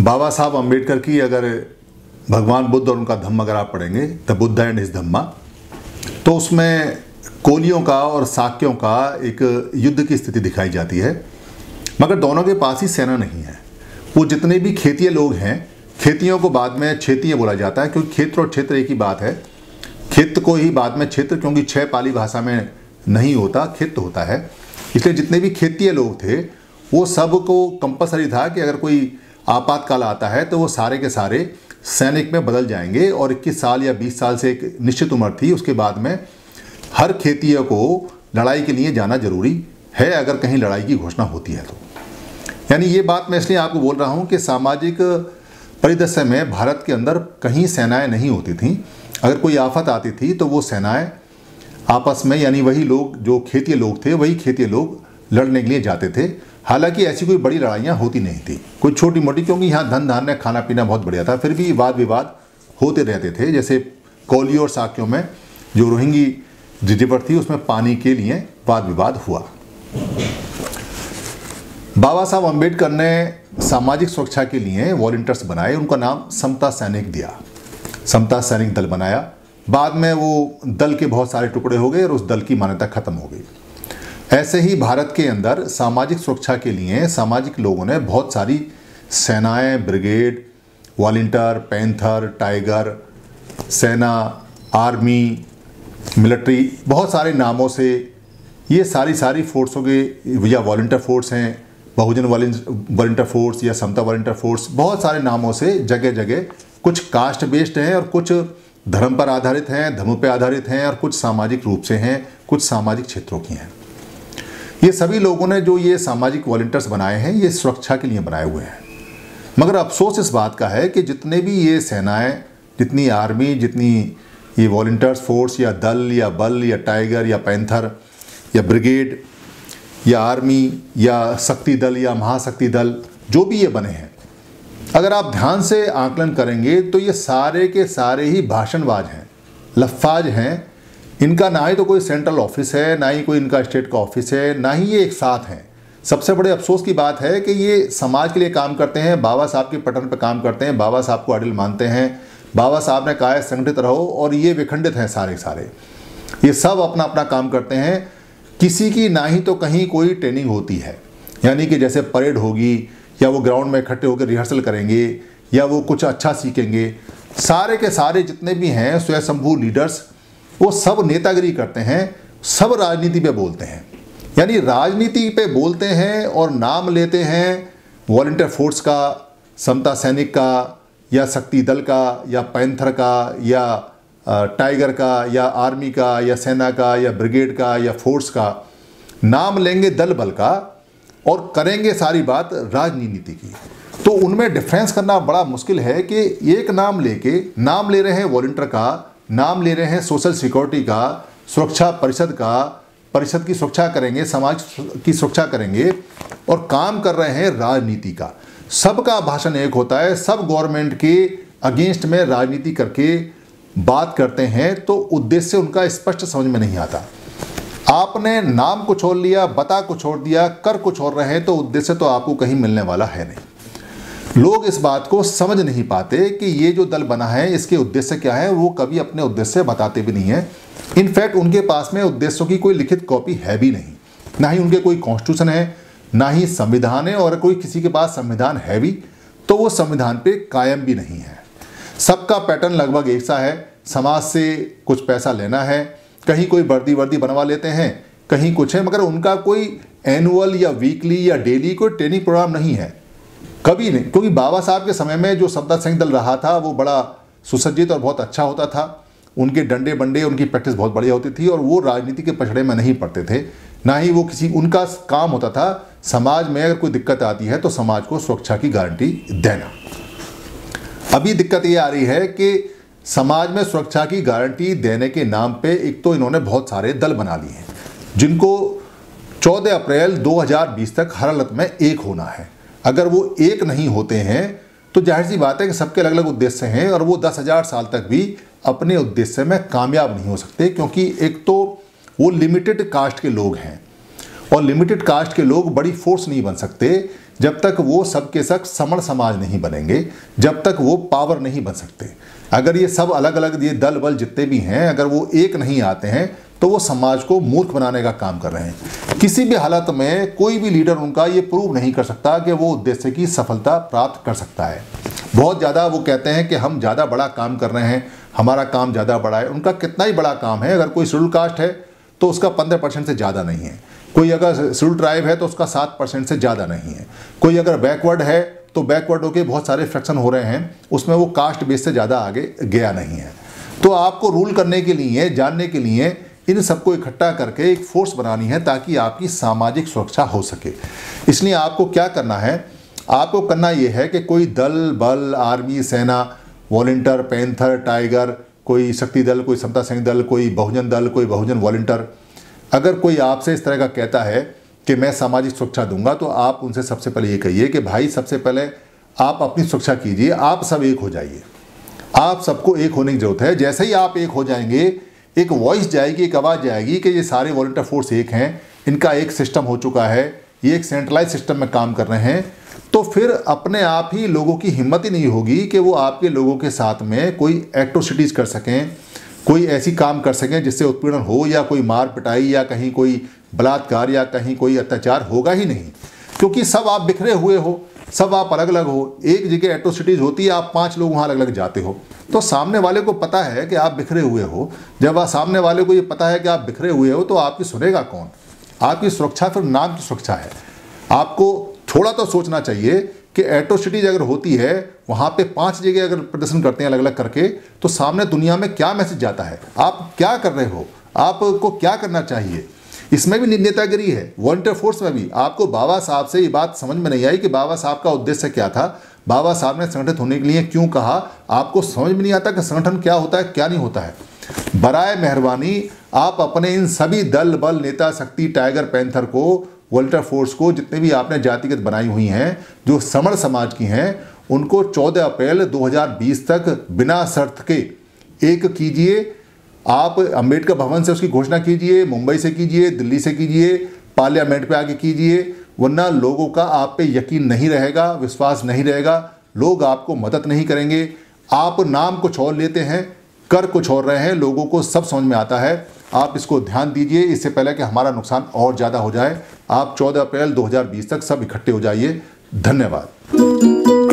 बाबा साहब अंबेडकर की अगर भगवान बुद्ध और उनका धम्म अगर आप पढ़ेंगे, the Buddha and his Dhamma तो उसमें कोलियों का और साक्यों का एक युद्ध की स्थिति दिखाई जाती है। मगर दोनों के पास ही सेना नहीं है। वो जितने भी खेतीय लोग हैं, खेतियों को बाद में क्षेत्रीय बोला जाता है, क्योंकि क्षेत्र और क्षेत्र एक ही बात है। खेत को ही बाद में क्षेत्र, क्योंकि छह पाली भाषा में नहीं होता, खेत होता है। इसलिए जितने भी खेतीय लोग थे, वो सबको कंपलसरी था कि अगर कोई आपातकाल आता है तो वो सारे के सारे सैनिक में बदल जाएँगे और 21 साल या 20 साल से एक निश्चित उम्र थी, उसके बाद में हर खेतीय को लड़ाई के लिए जाना ज़रूरी है, अगर कहीं लड़ाई की घोषणा होती है तो। यानी ये बात मैं इसलिए आपको बोल रहा हूँ कि सामाजिक परिदृश्य में भारत के अंदर कहीं सेनाएँ नहीं होती थीं। अगर कोई आफत आती थी तो वो सेनाएँ आपस में, यानी वही लोग, जो खेतीय लोग थे, वही खेतीय लोग लड़ने के लिए जाते थे। हालाँकि ऐसी कोई बड़ी लड़ाइयाँ होती नहीं थी। कोई छोटी मोटी, क्योंकि यहाँ धन धान्य खाना पीना बहुत बढ़िया था, फिर भी वाद विवाद होते रहते थे। जैसे कोली और साक्यों में जो रोहिंगी रिवर थी, उसमें पानी के लिए वाद विवाद हुआ। बाबा साहब अंबेडकर ने सामाजिक सुरक्षा के लिए वॉल्टियर्स बनाए, उनका नाम समता सैनिक दिया। समता सैनिक दल बनाया। बाद में वो दल के बहुत सारे टुकड़े हो गए और उस दल की मान्यता खत्म हो गई। ऐसे ही भारत के अंदर सामाजिक सुरक्षा के लिए सामाजिक लोगों ने बहुत सारी सेनाएँ, ब्रिगेड, वॉल्टियर, पैंथर, टाइगर, सेना, आर्मी, मिलिट्री, बहुत सारे नामों से ये सारी सारी फोर्सों के या वॉल्टियर फोर्स हैं, बहुजन वॉल्टियर फोर्स या समता वॉल्टियर फोर्स, बहुत सारे नामों से जगह जगह कुछ कास्ट बेस्ड हैं और कुछ धर्म पर आधारित हैं, धर्म पर आधारित हैं और कुछ सामाजिक रूप से हैं, कुछ सामाजिक क्षेत्रों की हैं। ये सभी लोगों ने जो ये सामाजिक वॉल्टियर्स बनाए हैं, ये सुरक्षा के लिए बनाए हुए हैं। मगर अफसोस इस बात का है कि जितने भी ये सेनाएँ, जितनी आर्मी जितनी ये वॉल्टियर्स फोर्स या दल या बल या टाइगर या पैंथर या ब्रिगेड या आर्मी या शक्ति दल या महाशक्ति दल, जो भी ये बने हैं, अगर आप ध्यान से आकलन करेंगे तो ये सारे के सारे ही भाषणबाज हैं, लफाज हैं इनका ना ही तो कोई सेंट्रल ऑफ़िस है, ना ही कोई इनका स्टेट का ऑफ़िस है, ना ही ये एक साथ हैं। सबसे बड़े अफसोस की बात है कि ये समाज के लिए काम करते हैं, बाबा साहब के पटन पर काम करते हैं, बाबा साहब को अडिल मानते हैं, बाबा साहब ने कहा है संगठित रहो और ये विखंडित हैं सारे सारे ये सब अपना अपना काम करते हैं। किसी की ना ही तो कहीं कोई ट्रेनिंग होती है। यानी कि जैसे परेड होगी, या वो ग्राउंड में इकट्ठे होकर रिहर्सल करेंगे, या वो कुछ अच्छा सीखेंगे। सारे के सारे जितने भी हैं स्वयंभू लीडर्स वो सब नेतागिरी करते हैं, सब राजनीति पे बोलते हैं। यानी राजनीति पे बोलते हैं और नाम लेते हैं वॉल्टियर फोर्स का, समता सैनिक का, या शक्ति दल का, या पैंथर का, या टाइगर का, या आर्मी का, या सेना का, या ब्रिगेड का, या फोर्स का। नाम लेंगे दल बल का और करेंगे सारी बात राजनीति की। तो उनमें डिफरेंस करना बड़ा मुश्किल है कि एक नाम लेके नाम ले रहे हैं वॉल्टियर का नाम ले रहे हैं सोशल सिक्योरिटी का, सुरक्षा परिषद का, परिषद की सुरक्षा करेंगे, समाज की सुरक्षा करेंगे और काम कर रहे हैं राजनीति का। सबका भाषण एक होता है, सब गवर्नमेंट के अगेंस्ट में राजनीति करके बात करते हैं तो उद्देश्य उनका स्पष्ट समझ में नहीं आता। आपने नाम को छोड़ लिया, बता को छोड़ दिया, कर को छोड़ रहे हैं तो उद्देश्य तो आपको कहीं मिलने वाला है नहीं। लोग इस बात को समझ नहीं पाते कि ये जो दल बना है, इसके उद्देश्य क्या है, वो कभी अपने उद्देश्य बताते भी नहीं है। इनफैक्ट उनके पास में उद्देश्यों की कोई लिखित कॉपी है भी नहीं। ना ही उनके कोई कॉन्स्टिट्यूशन है, ना ही संविधान है, और कोई किसी के पास संविधान है भी तो वो संविधान पे कायम भी नहीं है। सबका पैटर्न लगभग एक सा है। समाज से कुछ पैसा लेना है, कहीं कोई वर्दी वर्दी बनवा लेते हैं, कहीं कुछ है, मगर उनका कोई एनुअल या वीकली या डेली कोई ट्रेनिंग प्रोग्राम नहीं है। कभी नहीं। क्योंकि बाबा साहब के समय में जो सत्ता सिंह दल रहा था, वो बड़ा सुसज्जित और बहुत अच्छा होता था। उनके डंडे बंडे, उनकी प्रैक्टिस बहुत बढ़िया होती थी और वो राजनीति के पछड़े में नहीं पड़ते थे। ना ही वो किसी, उनका काम होता था, समाज में अगर कोई दिक्कत आती है तो समाज को सुरक्षा की गारंटी देना। अभी दिक्कत ये आ रही है कि समाज में सुरक्षा की गारंटी देने के नाम पे एक तो इन्होंने बहुत सारे दल बना लिए हैं, जिनको 14 अप्रैल 2020 तक हर हालत में एक होना है। अगर वो एक नहीं होते हैं तो ज़ाहिर सी बात है कि सबके अलग अलग उद्देश्य हैं और वो दस हज़ार साल तक भी अपने उद्देश्य में कामयाब नहीं हो सकते, क्योंकि एक तो वो लिमिटेड कास्ट के लोग हैं। और लिमिटेड कास्ट के लोग बड़ी फोर्स नहीं बन सकते, जब तक वो सबके सब समण समाज नहीं बनेंगे, जब तक वो पावर नहीं बन सकते। अगर ये सब अलग अलग ये दल बल जितने भी हैं, अगर वो एक नहीं आते हैं तो वो समाज को मूर्ख बनाने का काम कर रहे हैं। किसी भी हालत में कोई भी लीडर उनका ये प्रूव नहीं कर सकता कि वो उद्देश्य की सफलता प्राप्त कर सकता है। बहुत ज़्यादा वो कहते हैं कि हम ज़्यादा बड़ा काम कर रहे हैं, हमारा काम ज़्यादा बड़ा है, उनका कितना ही बड़ा काम है, अगर कोई शेड्यूल कास्ट है तो उसका पंद्रह परसेंट से ज़्यादा नहीं है। कोई अगर शेड्यूल ट्राइब है तो उसका सात परसेंट से ज़्यादा नहीं है। कोई अगर बैकवर्ड है तो बैकवर्ड होकर बहुत सारे फ्रैक्शन हो रहे हैं, उसमें वो कास्ट बेस से ज़्यादा आगे गया नहीं है। तो आपको रूल करने के लिए, जानने के लिए इन सबको इकट्ठा करके एक फोर्स बनानी है ताकि आपकी सामाजिक सुरक्षा हो सके। इसलिए आपको क्या करना है, आपको करना यह है कि कोई दल, बल, आर्मी, सेना, वॉल्टियर, पैंथर, टाइगर कोई शक्ति दल, कोई समता सैनिक दल, कोई बहुजन दल, कोई बहुजन वॉल्टियर, अगर कोई आपसे इस तरह का कहता है कि मैं सामाजिक सुरक्षा दूँगा तो आप उनसे सबसे पहले ये कहिए कि भाई सबसे पहले आप अपनी सुरक्षा कीजिए, आप सब एक हो जाइए। आप सबको एक होने की ज़रूरत है। जैसे ही आप एक हो जाएँगे, एक वॉइस जाएगी, एक आवाज़ जाएगी कि ये सारे वॉल्टियर फोर्स एक हैं, इनका एक सिस्टम हो चुका है, ये एक सेंट्रलाइज सिस्टम में काम कर रहे हैं तो फिर अपने आप ही लोगों की हिम्मत ही नहीं होगी कि वो आपके लोगों के साथ में कोई एक्ट्रोसिटीज़ कर सकें, कोई ऐसी काम कर सकें जिससे उत्पीड़न हो या कोई मार पिटाई या कहीं कोई बलात्कार या कहीं कोई अत्याचार होगा ही नहीं। क्योंकि सब आप बिखरे हुए हो, सब आप अलग अलग हो, एक जगह एट्रोसिटीज़ होती है, आप पाँच लोग वहाँ अलग अलग जाते हो। तो सामने वाले को पता है कि आप बिखरे हुए हो। जब आप सामने वाले को ये पता है कि आप बिखरे हुए हो तो आपकी सुनेगा कौन? आपकी सुरक्षा, फिर नाम की सुरक्षा है। आपको थोड़ा तो सोचना चाहिए कि एट्रोसिटीज अगर होती है, वहाँ पे पाँच जगह अगर प्रदर्शन करते हैं अलग अलग करके तो सामने दुनिया में क्या मैसेज जाता है? आप क्या कर रहे हो? आपको क्या करना चाहिए? इसमें भी नेतागिरी है। वॉल्टियर फोर्स में भी। आपको बाबा साहब से ये बात समझ में नहीं आई कि बाबा साहब का उद्देश्य क्या था। बाबा साहब ने संगठित होने के लिए क्यों कहा? आपको समझ में नहीं आता कि संगठन क्या होता है, क्या नहीं होता है। बराए मेहरबानी, आप अपने इन सभी दल, बल, नेता, शक्ति, टाइगर, पैंथर को वोल्टर फोर्स को जितने भी आपने जातिगत बनाई हुई हैं, जो समण समाज की हैं, उनको 14 अप्रैल 2020 तक बिना शर्त के एक कीजिए। आप अंबेडकर भवन से उसकी घोषणा कीजिए, मुंबई से कीजिए, दिल्ली से कीजिए, पार्लियामेंट पे आके कीजिए, वरना लोगों का आप पे यकीन नहीं रहेगा, विश्वास नहीं रहेगा। लोग आपको मदद नहीं करेंगे। आप नाम कुछ और लेते हैं कर कुछ और रहे हैं, लोगों को सब समझ में आता है। आप इसको ध्यान दीजिए, इससे पहले कि हमारा नुकसान और ज़्यादा हो जाए। आप 14 अप्रैल 2020 तक सब इकट्ठे हो जाइए। धन्यवाद।